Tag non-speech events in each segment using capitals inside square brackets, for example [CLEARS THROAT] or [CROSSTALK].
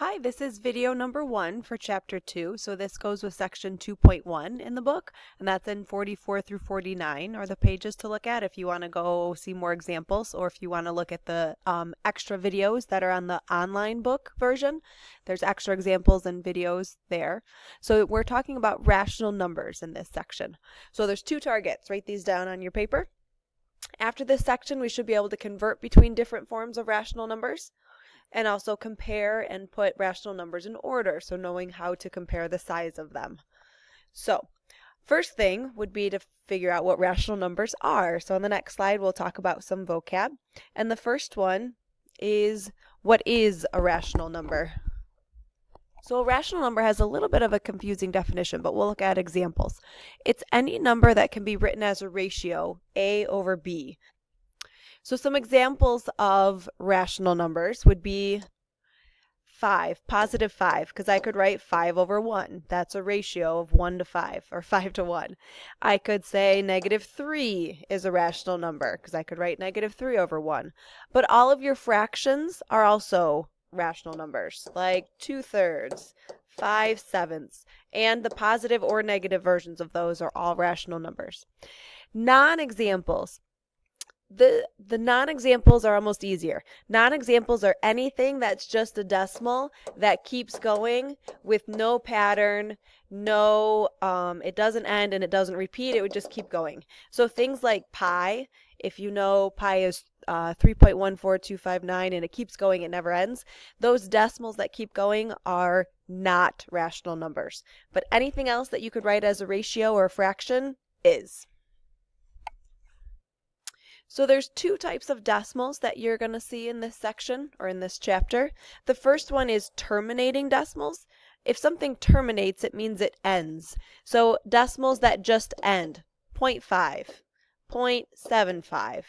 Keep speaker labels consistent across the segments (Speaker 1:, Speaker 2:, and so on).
Speaker 1: Hi, this is video number one for chapter two. So this goes with section 2.1 in the book, and that's in 44 through 49 are the pages to look at if you want to go see more examples or if you want to look at the um, extra videos that are on the online book version. There's extra examples and videos there. So we're talking about rational numbers in this section. So there's two targets. Write these down on your paper. After this section, we should be able to convert between different forms of rational numbers and also compare and put rational numbers in order, so knowing how to compare the size of them. So, first thing would be to figure out what rational numbers are. So on the next slide, we'll talk about some vocab. And the first one is, what is a rational number? So a rational number has a little bit of a confusing definition, but we'll look at examples. It's any number that can be written as a ratio, a over b. So some examples of rational numbers would be 5, positive 5, because I could write 5 over 1. That's a ratio of 1 to 5, or [LAUGHS] 5 to 1. I could say negative 3 is a rational number, because I could write negative 3 over 1. But all of your fractions are also rational numbers, like 2 thirds, 5 sevenths, and the positive or negative versions of those are all rational numbers. Non-examples the the non-examples are almost easier. Non-examples are anything that's just a decimal that keeps going with no pattern, no um, it doesn't end and it doesn't repeat. It would just keep going. So things like pi, if you know pi is uh, 3.14259 and it keeps going, it never ends. Those decimals that keep going are not rational numbers. But anything else that you could write as a ratio or a fraction is. So there's two types of decimals that you're going to see in this section or in this chapter. The first one is terminating decimals. If something terminates, it means it ends. So decimals that just end, 0.5, 0.75,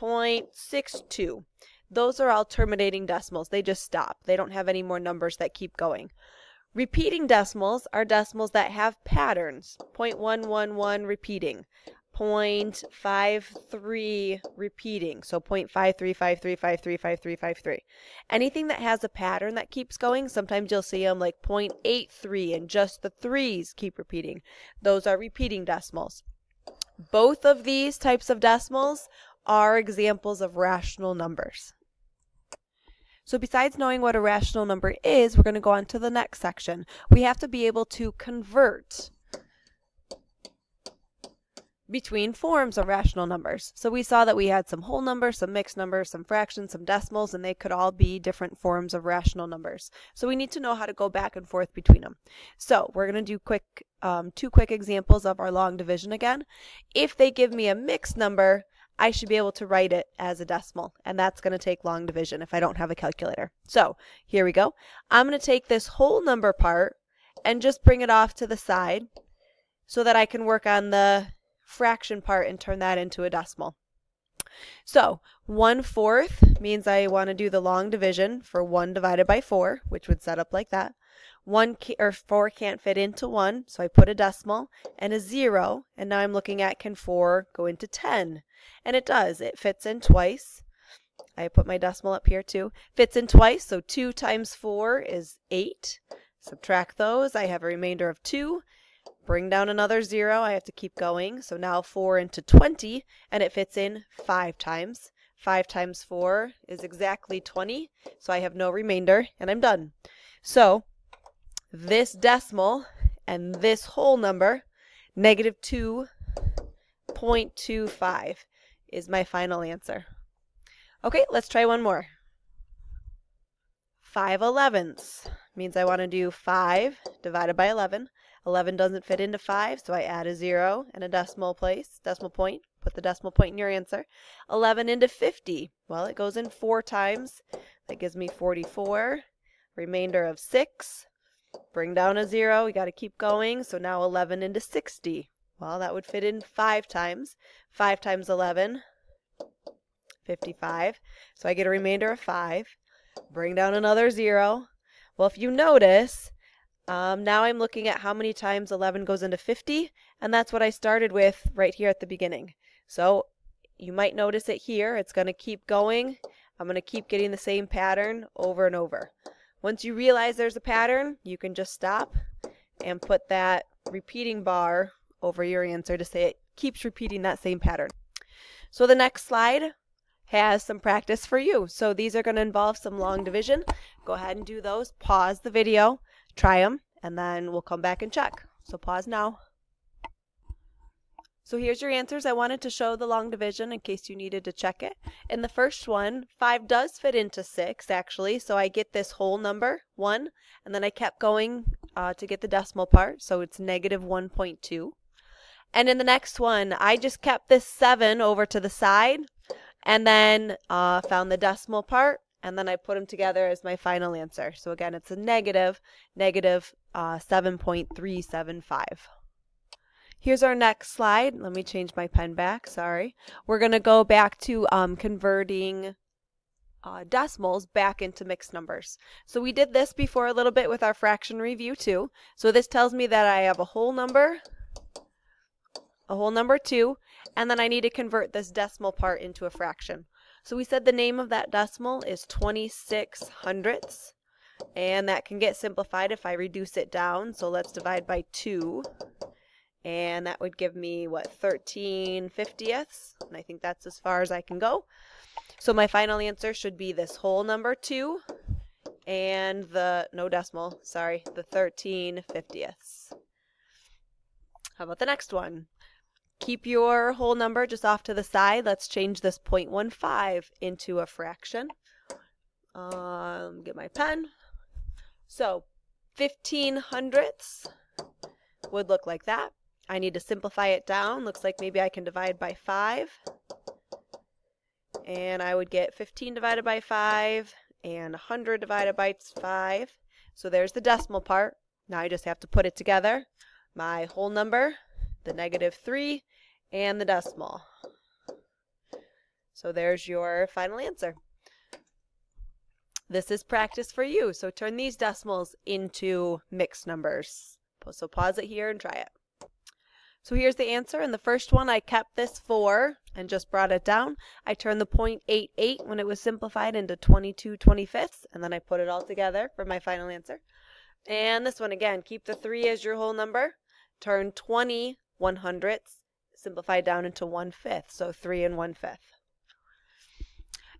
Speaker 1: 0.62. Those are all terminating decimals. They just stop. They don't have any more numbers that keep going. Repeating decimals are decimals that have patterns, 0.111 repeating, 0.53 repeating. So 0.5353535353. Anything that has a pattern that keeps going, sometimes you'll see them like 0.83 and just the threes keep repeating. Those are repeating decimals. Both of these types of decimals are examples of rational numbers. So besides knowing what a rational number is, we're going to go on to the next section. We have to be able to convert between forms of rational numbers. So we saw that we had some whole numbers, some mixed numbers, some fractions, some decimals, and they could all be different forms of rational numbers. So we need to know how to go back and forth between them. So we're going to do quick, um, two quick examples of our long division again. If they give me a mixed number, I should be able to write it as a decimal, and that's going to take long division if I don't have a calculator. So here we go. I'm going to take this whole number part and just bring it off to the side so that I can work on the fraction part and turn that into a decimal. So 1 fourth means I want to do the long division for 1 divided by 4, which would set up like that. 1 or 4 can't fit into 1, so I put a decimal and a 0, and now I'm looking at can 4 go into 10? And it does. It fits in twice. I put my decimal up here too. Fits in twice, so 2 times 4 is 8. Subtract those, I have a remainder of 2, Bring down another zero. I have to keep going. So now 4 into 20, and it fits in 5 times. 5 times 4 is exactly 20, so I have no remainder, and I'm done. So this decimal and this whole number, negative 2.25, is my final answer. Okay, let's try one more. 5 elevenths means I want to do 5 divided by 11. 11 doesn't fit into 5, so I add a 0 and a decimal place, decimal point. Put the decimal point in your answer. 11 into 50. Well, it goes in 4 times. That gives me 44. Remainder of 6. Bring down a 0. We got to keep going. So now 11 into 60. Well, that would fit in 5 times. 5 times 11, 55. So I get a remainder of 5. Bring down another 0. Well, if you notice, um, now I'm looking at how many times 11 goes into 50, and that's what I started with right here at the beginning. So you might notice it here. It's going to keep going. I'm going to keep getting the same pattern over and over. Once you realize there's a pattern, you can just stop and put that repeating bar over your answer to say it keeps repeating that same pattern. So the next slide has some practice for you. So these are going to involve some long division. Go ahead and do those. Pause the video, try them, and then we'll come back and check. So pause now. So here's your answers. I wanted to show the long division in case you needed to check it. In the first one, 5 does fit into 6 actually, so I get this whole number, 1, and then I kept going uh, to get the decimal part, so it's negative 1.2. And in the next one, I just kept this 7 over to the side, and then uh, found the decimal part, and then I put them together as my final answer. So again, it's a negative, negative, uh, 7.375. Here's our next slide. Let me change my pen back, sorry. We're going to go back to um, converting uh, decimals back into mixed numbers. So we did this before a little bit with our fraction review too. So this tells me that I have a whole number, a whole number 2, and then I need to convert this decimal part into a fraction. So we said the name of that decimal is 26 hundredths, and that can get simplified if I reduce it down. So let's divide by 2 and that would give me what 13 50ths and I think that's as far as I can go. So my final answer should be this whole number 2 and the no decimal sorry the 13 50ths how about the next one keep your whole number just off to the side let's change this 0.15 into a fraction um, get my pen so 15 hundredths would look like that I need to simplify it down. Looks like maybe I can divide by 5. And I would get 15 divided by 5 and 100 divided by 5. So there's the decimal part. Now I just have to put it together. My whole number, the negative 3, and the decimal. So there's your final answer. This is practice for you. So turn these decimals into mixed numbers. So pause it here and try it. So here's the answer. In the first one, I kept this 4 and just brought it down. I turned the 0.88 when it was simplified into 22 25ths, and then I put it all together for my final answer. And this one again, keep the 3 as your whole number. Turn 20 one hundredths, simplified down into one fifth, so 3 and one fifth.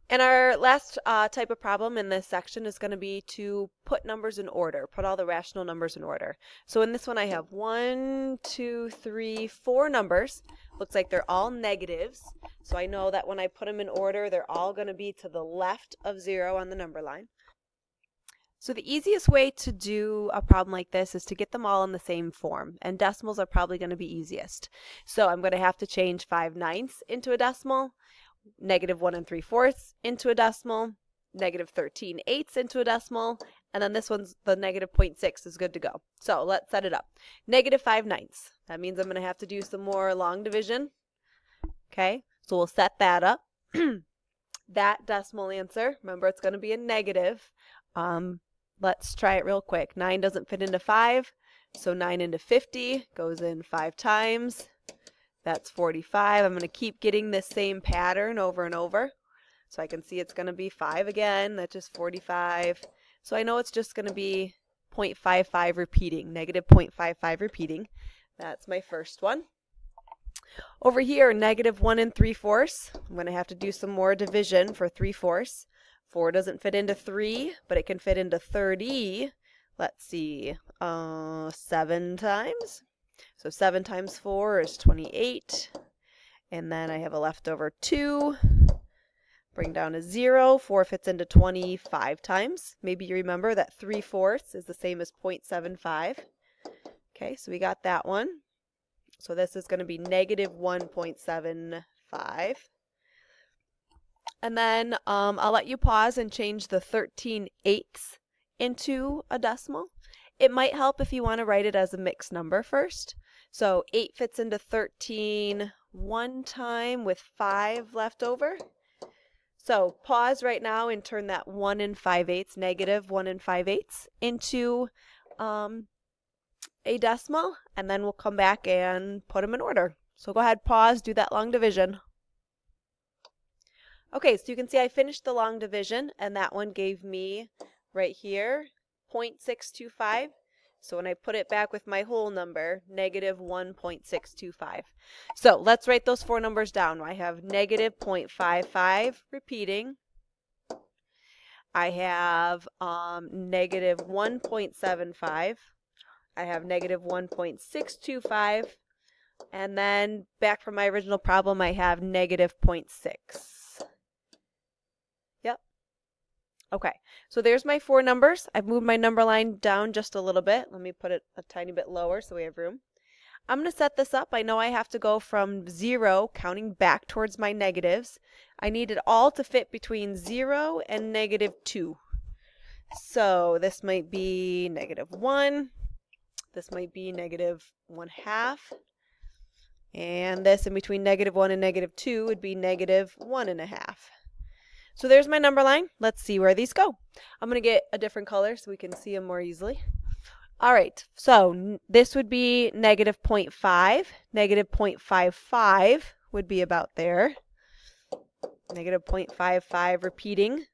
Speaker 1: And our last uh, type of problem in this section is going to be to put numbers in order, put all the rational numbers in order. So in this one I have one, two, three, four numbers. Looks like they're all negatives. So I know that when I put them in order, they're all going to be to the left of zero on the number line. So the easiest way to do a problem like this is to get them all in the same form, and decimals are probably going to be easiest. So I'm going to have to change 5 ninths into a decimal, negative 1 and 3 fourths into a decimal, negative 13 eighths into a decimal, and then this one's the negative 0.6 is good to go. So let's set it up. Negative 5 ninths. That means I'm going to have to do some more long division. Okay, so we'll set that up. [CLEARS THROAT] that decimal answer, remember it's going to be a negative. Um, let's try it real quick. 9 doesn't fit into 5, so 9 into 50 goes in 5 times. That's 45. I'm going to keep getting this same pattern over and over. So I can see it's going to be 5 again. That's just 45. So I know it's just going to be 0.55 repeating, negative 0.55 repeating. That's my first one. Over here, negative 1 and 3 fourths. I'm going to have to do some more division for 3 fourths. 4 doesn't fit into 3, but it can fit into 30. Let's see, uh, 7 times. So 7 times 4 is 28. And then I have a leftover 2. Bring down a 0. 4 fits into 25 times. Maybe you remember that 3 fourths is the same as 0.75. Okay, so we got that one. So this is going to be negative 1.75. And then um, I'll let you pause and change the 13 eighths into a decimal. It might help if you want to write it as a mixed number first. So 8 fits into 13 one time with 5 left over. So pause right now and turn that 1 and 5 eighths, negative 1 and 5 eighths, into um, a decimal, and then we'll come back and put them in order. So go ahead, pause, do that long division. Okay, so you can see I finished the long division, and that one gave me right here, 0.625. So when I put it back with my whole number, negative 1.625. So let's write those four numbers down. I have negative 0.55 repeating. I have um, negative 1.75. I have negative 1.625. And then back from my original problem, I have negative 0.6. Okay, so there's my four numbers. I've moved my number line down just a little bit. Let me put it a tiny bit lower so we have room. I'm going to set this up. I know I have to go from 0, counting back towards my negatives. I need it all to fit between 0 and negative 2. So this might be negative 1. This might be negative 1 half. And this in between negative 1 and negative 2 would be negative 1 and a half. So there's my number line. Let's see where these go. I'm going to get a different color so we can see them more easily. All right, so this would be negative 0.5. Negative 0.55 would be about there. Negative 0.55 repeating.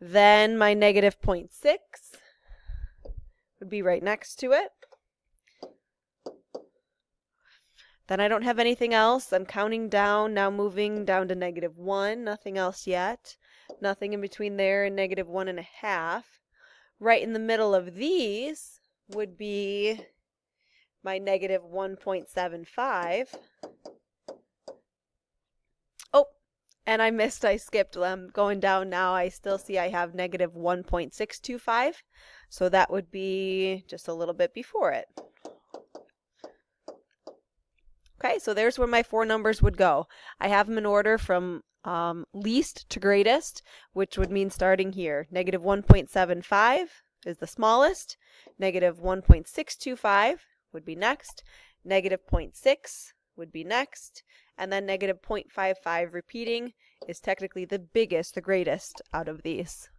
Speaker 1: Then my negative 0.6 would be right next to it. Then I don't have anything else. I'm counting down, now moving down to negative 1. Nothing else yet. Nothing in between there and negative 1 and a half. Right in the middle of these would be my negative 1.75. Oh, and I missed, I skipped. I'm going down now. I still see I have negative 1.625. So that would be just a little bit before it. Okay, so there's where my four numbers would go. I have them in order from um, least to greatest, which would mean starting here. Negative 1.75 is the smallest. Negative 1.625 would be next. Negative 0.6 would be next. And then negative 0.55 repeating is technically the biggest, the greatest out of these.